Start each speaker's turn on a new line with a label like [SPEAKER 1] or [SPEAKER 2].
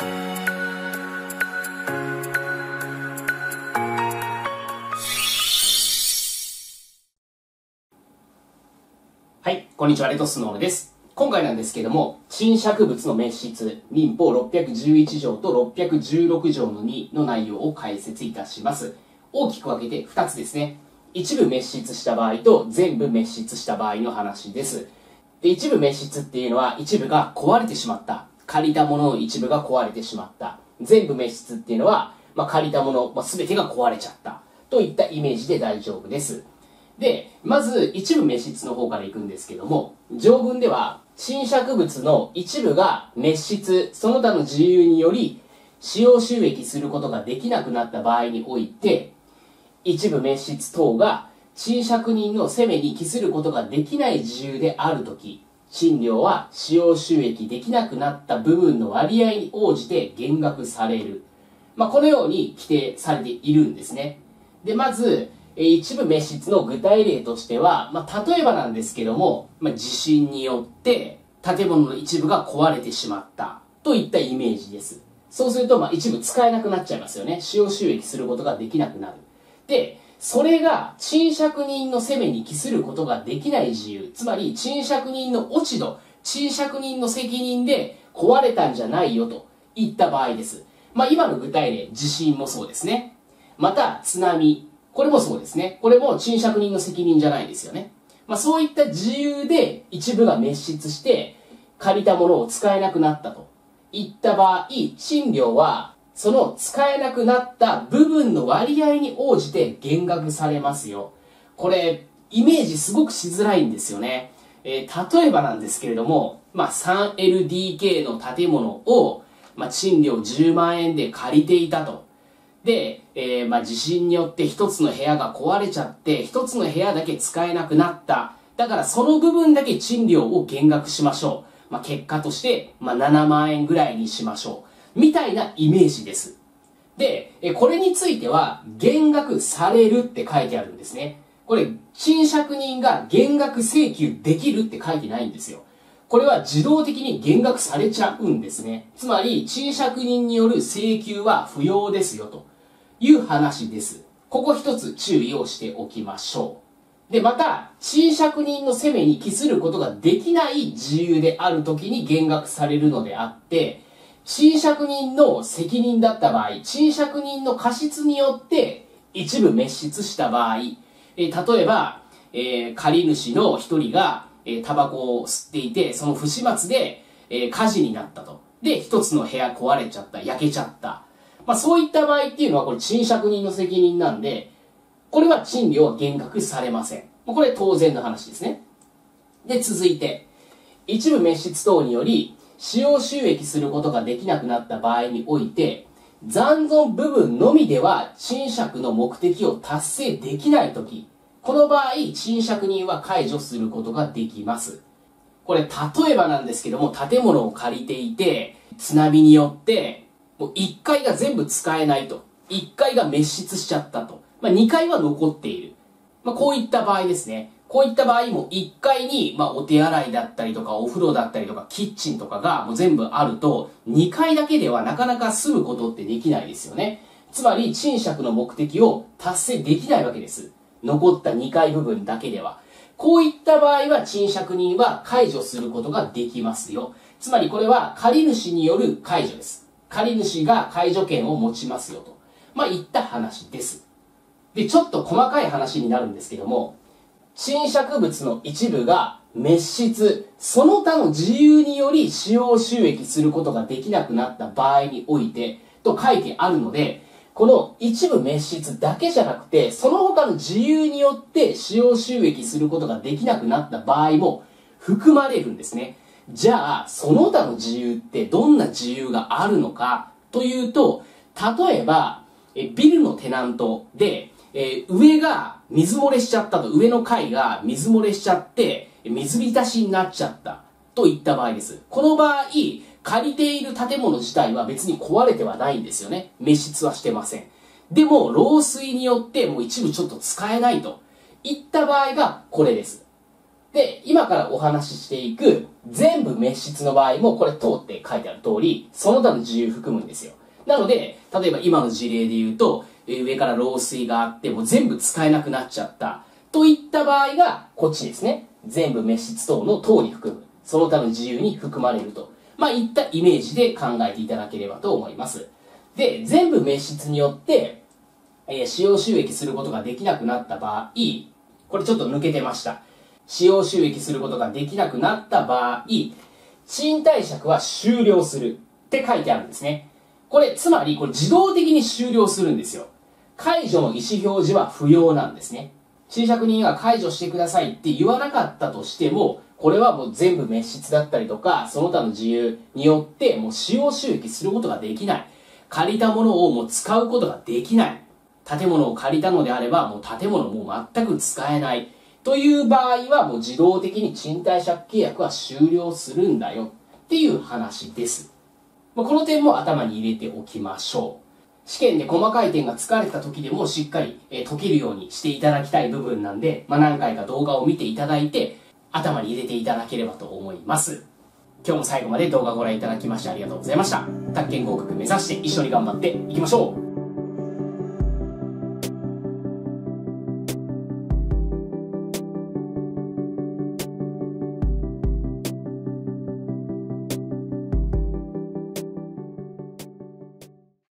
[SPEAKER 1] はい、こんにちは、レトスノールです。今回なんですけども、侵釈物の滅失、民法611条と616条の2の内容を解説いたします。大きく分けて2つですね。一部滅失した場合と全部滅失した場合の話です。で、一部滅失っていうのは一部が壊れてしまった。借りたものの一部が壊れてしまった。全部滅失っていうのは、まあ、借りたもの、まあ、全てが壊れちゃった。といったイメージで大丈夫です。で、まず一部滅失の方からいくんですけども、条文では、侵釈物の一部が滅失、その他の自由により使用収益することができなくなった場合において、一部滅失等が侵釈人の責めに帰することができない自由であるとき、賃料は使用収益できなくなった部分の割合に応じて減額される。まあ、このように規定されているんですね。で、まず、一部滅失の具体例としては、まあ、例えばなんですけども、まあ、地震によって建物の一部が壊れてしまったといったイメージです。そうすると、まあ、一部使えなくなっちゃいますよね。使用収益することができなくなる。で、それが賃借人の責めに帰することができない自由。つまり、賃借人の落ち度、賃借人の責任で壊れたんじゃないよといった場合です。まあ、今の具体例、地震もそうですね。また、津波、これもそうですね。これも賃借人の責任じゃないですよね。まあ、そういった自由で一部が滅失して借りたものを使えなくなったといった場合、賃料はその使えなくなった部分の割合に応じて減額されますよ。これ、イメージすごくしづらいんですよね。えー、例えばなんですけれども、まあ、3LDK の建物を、まあ、賃料10万円で借りていたと。で、えー、まあ、地震によって一つの部屋が壊れちゃって、一つの部屋だけ使えなくなった。だからその部分だけ賃料を減額しましょう。まあ、結果として、まあ、7万円ぐらいにしましょう。みたいなイメージです。で、これについては、減額されるって書いてあるんですね。これ、賃借人が減額請求できるって書いてないんですよ。これは自動的に減額されちゃうんですね。つまり、賃借人による請求は不要ですよと。いう話です。ここ一つ注意をしておきましょう。で、また、賃借人の責めに帰することができない自由である時に減額されるのであって、賃借人の責任だった場合、賃借人の過失によって一部滅失した場合、えー、例えば、えー、借主の一人が、えー、タバコを吸っていて、その不始末で、えー、火事になったと。で、一つの部屋壊れちゃった、焼けちゃった。まあそういった場合っていうのはこれ賃借人の責任なんで、これは賃料は減額されません。これ当然の話ですね。で、続いて、一部滅失等により、使用収益することができなくなった場合において、残存部分のみでは賃借の目的を達成できないとき、この場合、賃借人は解除することができます。これ、例えばなんですけども、建物を借りていて、津波によってもう1階が全部使えないと。1階が滅失しちゃったと。まあ、2階は残っている。まあ、こういった場合ですね。こういった場合も1階に、まあ、お手洗いだったりとか、お風呂だったりとか、キッチンとかがもう全部あると、2階だけではなかなか住むことってできないですよね。つまり、賃借の目的を達成できないわけです。残った2階部分だけでは。こういった場合は、賃借人は解除することができますよ。つまりこれは借主による解除です。借主が解除権を持ちますよと。まあ、言った話です。で、ちょっと細かい話になるんですけども、侵釈物の一部が滅失、その他の自由により使用収益することができなくなった場合において、と書いてあるので、この一部滅失だけじゃなくて、その他の自由によって使用収益することができなくなった場合も含まれるんですね。じゃあ、その他の自由ってどんな自由があるのかというと、例えば、えビルのテナントで、え上が水漏れしちゃったと、上の階が水漏れしちゃって、水浸しになっちゃったといった場合です。この場合、借りている建物自体は別に壊れてはないんですよね。滅失はしてません。でも、漏水によってもう一部ちょっと使えないといった場合がこれです。で、今からお話ししていく全部滅失の場合もこれ通って書いてある通り、その他の自由含むんですよ。なので、例えば今の事例で言うと、上から漏水があってもう全部使えなくなっちゃった。といった場合が、こっちですね。全部滅失等の等に含む。その他の自由に含まれると。まあ、いったイメージで考えていただければと思います。で、全部滅失によって、えー、使用収益することができなくなった場合、これちょっと抜けてました。使用収益することができなくなった場合、賃貸借は終了するって書いてあるんですね。これ、つまり、これ自動的に終了するんですよ。解除の意思表示は不要なんですね。賃借人が解除してくださいって言わなかったとしても、これはもう全部滅失だったりとか、その他の自由によってもう使用収益することができない。借りたものをもう使うことができない。建物を借りたのであれば、もう建物も全く使えない。という場合は、もう自動的に賃貸借契約は終了するんだよっていう話です。この点も頭に入れておきましょう。試験で細かい点が疲れた時でもしっかり、え解けるようにしていただきたい部分なんで、まあ、何回か動画を見ていただいて、頭に入れていただければと思います。今日も最後まで動画をご覧いただきましてありがとうございました。宅建合格目指して一緒に頑張っていきましょう